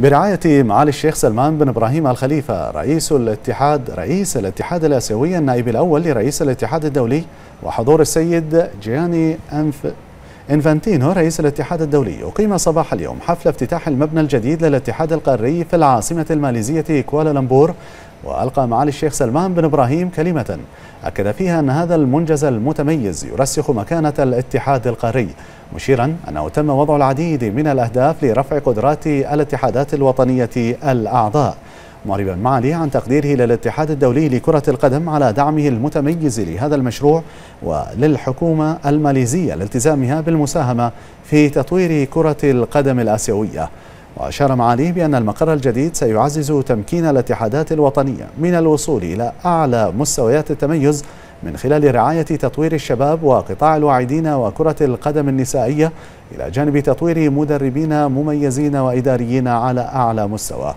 برعاية معالي الشيخ سلمان بن إبراهيم الخليفة رئيس الاتحاد رئيس الاتحاد الآسيوي النائب الأول لرئيس الاتحاد الدولي وحضور السيد جياني أنف إنفانتينو رئيس الاتحاد الدولي أقيم صباح اليوم حفل افتتاح المبنى الجديد للاتحاد القاري في العاصمة الماليزية كوالالمبور وألقى معالي الشيخ سلمان بن إبراهيم كلمة. أكد فيها أن هذا المنجز المتميز يرسخ مكانة الاتحاد القاري مشيرا أنه تم وضع العديد من الأهداف لرفع قدرات الاتحادات الوطنية الأعضاء. معربا معالي عن تقديره للاتحاد الدولي لكرة القدم على دعمه المتميز لهذا المشروع وللحكومة الماليزية لالتزامها بالمساهمة في تطوير كرة القدم الآسيوية. وأشار معالي بأن المقر الجديد سيعزز تمكين الاتحادات الوطنية من الوصول إلى أعلى مستويات التميز من خلال رعاية تطوير الشباب وقطاع الواعدين وكرة القدم النسائية إلى جانب تطوير مدربين مميزين وإداريين على أعلى مستوى.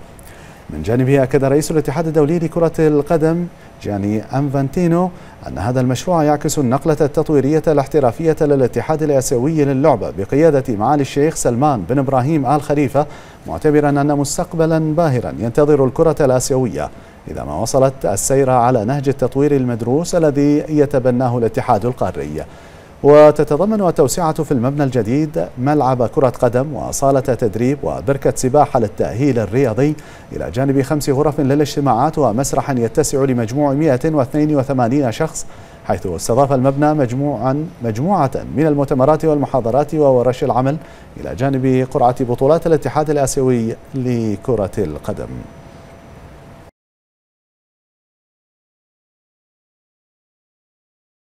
من جانبه أكد رئيس الاتحاد الدولي لكرة القدم جاني أنفانتينو أن هذا المشروع يعكس النقلة التطويرية الاحترافية للاتحاد الآسيوي للعبة بقيادة معالي الشيخ سلمان بن إبراهيم آل خليفة معتبرا أن مستقبلا باهرا ينتظر الكرة الآسيوية إذا ما وصلت السير على نهج التطوير المدروس الذي يتبناه الاتحاد القاري. وتتضمن التوسعة في المبنى الجديد ملعب كرة قدم وصالة تدريب وبركة سباحة للتأهيل الرياضي إلى جانب خمس غرف للاجتماعات ومسرحا يتسع لمجموع 182 شخص حيث استضاف المبنى مجموعا مجموعة من المؤتمرات والمحاضرات وورش العمل إلى جانب قرعة بطولات الاتحاد الآسيوي لكرة القدم.